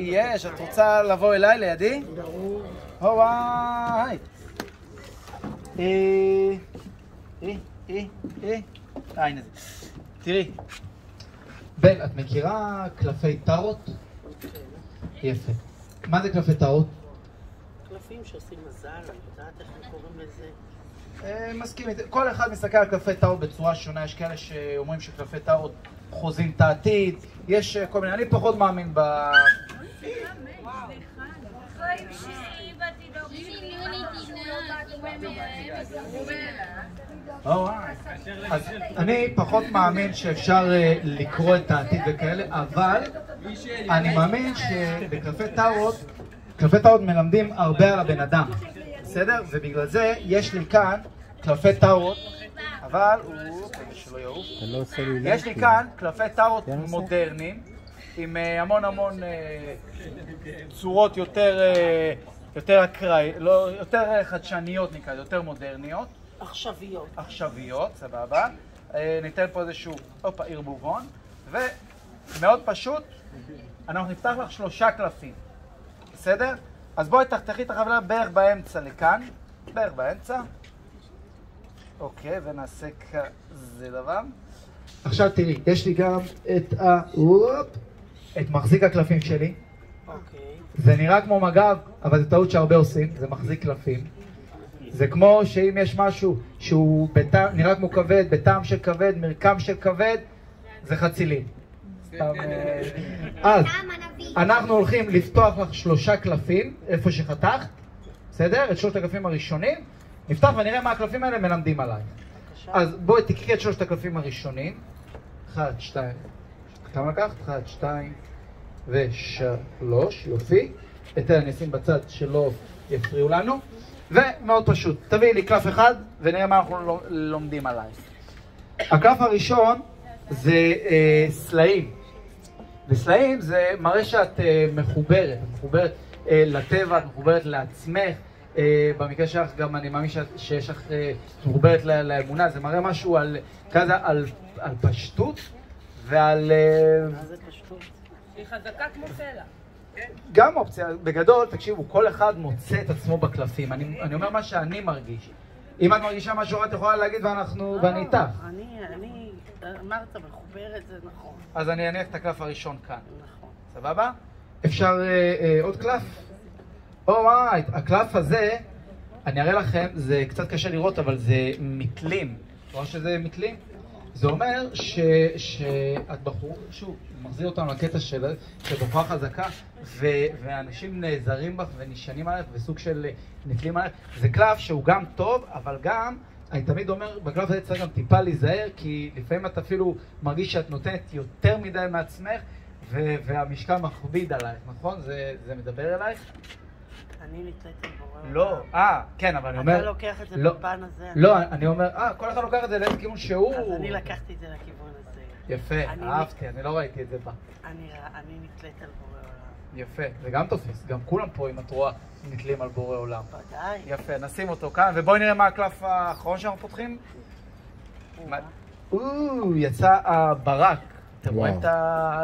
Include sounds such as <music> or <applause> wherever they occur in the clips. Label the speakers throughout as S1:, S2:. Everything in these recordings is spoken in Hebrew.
S1: יש, את רוצה לבוא אליי לידי?
S2: ברור.
S1: או וואי. אה, אה, אה, אה. אה, הנה זה. תראי. בן, את מכירה קלפי טארות? יפה. מה זה קלפי טארות?
S2: קלפים שעושים מזל, אני יודעת איך הם קוראים לזה.
S1: אה, מסכים איתי. כל אחד מסתכל על קלפי טארות בצורה שונה. יש כאלה שאומרים שקלפי טארות חוזים את העתיד. יש כל מיני. אני פחות מאמין. אז אני פחות מאמין שאפשר אה, לקרוא את העתיד וכאלה, אבל אני מאמין שבקלפי טארות, קלפי טארות מלמדים הרבה על הבן אדם, בסדר? ובגלל זה יש לי כאן קלפי טארות, אבל הוא... שלא יעוף.
S3: לא
S1: יש לי. כאן קלפי טארות
S3: כן?
S1: מודרניים, עם אה, המון המון אה, צורות יותר, אה, יותר אקראי, לא, יותר חדשניות נקרא, יותר מודרניות,
S2: עכשוויות.
S1: עכשוויות, סבבה. ניתן פה איזשהו, הופה, ערבובון, ומאוד פשוט, אנחנו נפתח לך שלושה קלפים, בסדר? אז בואי תחתכי את החבילה בערך באמצע לכאן, בערך באמצע. אוקיי, ונעשה כזה דבר. עכשיו תראי, יש לי גם את ה... את מחזיק הקלפים שלי.
S2: אוקיי.
S1: זה נראה כמו מג"ב, אבל זו טעות שהרבה עושים, זה מחזיק קלפים. זה כמו שאם יש משהו שהוא בטעם, נראה כמו כבד, בטעם של כבד, מרקם של כבד, זה חצילים. אה, אז, אנחנו הולכים לפתוח לך שלושה קלפים, איפה שחתכת, בסדר? את שלושת הקלפים הראשונים. נפתח ונראה מה הקלפים האלה מלמדים עלייך. אז בואי תקחי את שלושת הקלפים הראשונים. אחד, שתיים, כמה לקחת? אחד, שתיים ושלוש, יופי. את אלה אני אשים בצד שלא יפריעו לנו. ומאוד פשוט, תביאי לי קלף אחד ונראה מה אנחנו לומ- לומדים עלייך. הקלף הראשון זה אה, סלעים. וסלעים זה מראה שאת אה, מחוברת, מחוברת אה, לטבע, את מחוברת לעצמך. אה, במקרה שלך גם אני מאמין שיש לך, אה, מחוברת לאמונה, זה מראה משהו על, כזה, על, על פשטות ועל... אה,
S2: מה זה פשטות?
S4: היא חזקה כמו סלע.
S1: גם אופציה, בגדול, תקשיבו, כל אחד מוצא את עצמו בקלפים. אני, אני אומר מה שאני מרגיש. אם את מרגישה משהו, את יכולה להגיד ואנחנו, ואני איתך.
S2: אני, אני, אמרת מחוברת, זה נכון.
S1: אז אני אניח את הקלף הראשון כאן.
S2: נכון.
S1: סבבה? אפשר אה, אה, עוד קלף? או וואי, הקלף הזה, אני אראה לכם, זה קצת קשה לראות, אבל זה מתלים. את רואה שזה מתלים? זה אומר ש, שאת בחור, שוב, מחזיר אותנו לקטע של, בחורה חזקה, ו, ואנשים נעזרים בך ונשענים עליך וסוג של נתלים עליך. זה קלף שהוא גם טוב, אבל גם, אני תמיד אומר, בקלף הזה צריך גם טיפה להיזהר, כי לפעמים את אפילו מרגיש שאת נותנת יותר מדי מעצמך, ו- והמשקל מכביד עלייך, נכון? זה, זה מדבר אלייך?
S2: אני על בורא עולם.
S1: לא, אה, כן, אבל אני אומר...
S2: אתה לוקח את זה
S1: לא,
S2: בפן הזה.
S1: לא, אני אומר, אה, כל אחד לוקח את זה לאיזה כיוון שהוא...
S2: אז אני לקחתי את זה לכיוון הזה.
S1: יפה,
S2: אני-
S1: אהבתי, אני לא ראיתי את זה בה.
S2: אני אני נתלית על בורא עולם.
S1: יפה, זה גם תופס, גם כולם פה, אם את רואה, נתלים על בורא עולם.
S2: ודאי.
S1: יפה, נשים אותו כאן, ובואי נראה מה הקלף האחרון שאנחנו פותחים. או, יצא הברק. אתם רואים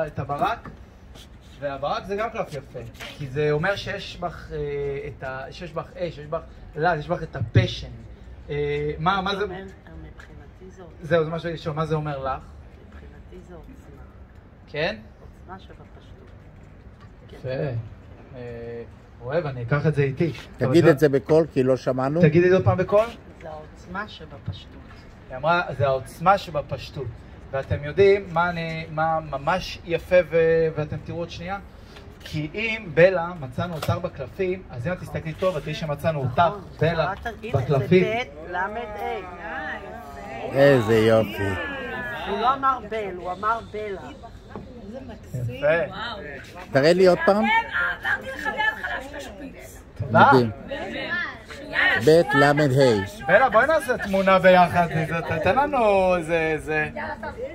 S1: את הברק? והברק זה גם קלף יפה, כי זה אומר שיש בך אה, את ה... שיש בך אש, יש בך לעז, יש בך את הפשן. אה, מה מה זה...
S2: אומר, מבחינתי זו עוצמה.
S1: זהו, זה מה שאני שואל, מה זה אומר לך?
S2: מבחינתי זו עוצמה.
S1: כן?
S2: עוצמה שבפשטות. כן.
S1: יפה. אה, אוהב, אני אקח את זה איתי.
S3: תגיד את זה בקול, כי לא שמענו.
S1: תגידי את זה עוד פעם בקול.
S2: זה העוצמה שבפשטות.
S1: היא אמרה, זה העוצמה שבפשטות. ואתם יודעים מה, אני, מה ממש יפה ו... ואתם תראו עוד שנייה? כי אם בלה מצאנו אותך בקלפים, אז אם את תסתכלי טוב, את תראי שמצאנו אותך,
S2: נכון.
S1: בלה, בקלפים.
S3: איזה יופי.
S2: הוא לא אמר בל, הוא אמר בלה.
S1: יפה.
S3: תראה לי עוד פעם.
S4: אמרתי לך מההתחלה שאתה שפיץ.
S1: תודה.
S3: מדהים. ב' ל' ה'.
S1: בלה, בואי נעשה תמונה ביחד, תתן לנו איזה... זה...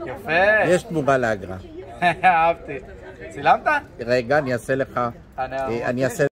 S1: יפה.
S3: יש תמורה לאגרה. <laughs>
S1: אהבתי. צילמת?
S3: רגע, אני אעשה לך.
S1: אני-
S3: אה, אני אעשה